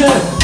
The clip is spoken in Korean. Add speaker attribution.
Speaker 1: 이제